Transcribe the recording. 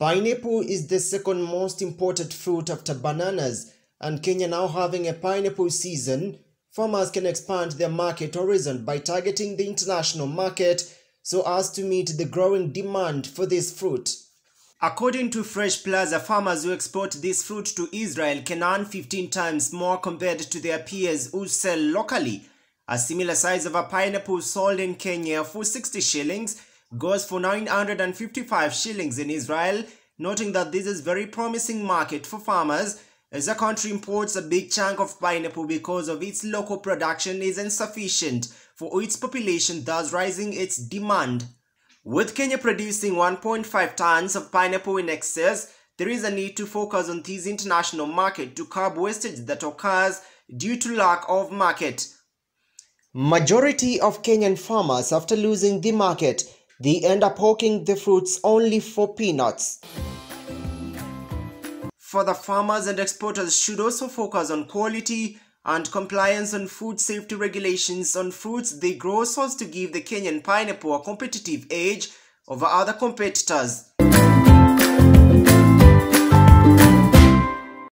Pineapple is the second most imported fruit after bananas, and Kenya now having a pineapple season, farmers can expand their market horizon by targeting the international market so as to meet the growing demand for this fruit. According to Fresh Plaza, farmers who export this fruit to Israel can earn 15 times more compared to their peers who sell locally. A similar size of a pineapple sold in Kenya for 60 shillings goes for 955 shillings in Israel, noting that this is very promising market for farmers as the country imports a big chunk of pineapple because of its local production is insufficient for its population thus rising its demand. With Kenya producing 1.5 tons of pineapple in excess, there is a need to focus on this international market to curb wastage that occurs due to lack of market. Majority of Kenyan farmers after losing the market, they end up hawking the fruits only for peanuts. Further farmers and exporters should also focus on quality and compliance on food safety regulations on fruits they grow so as to give the Kenyan pineapple a competitive edge over other competitors.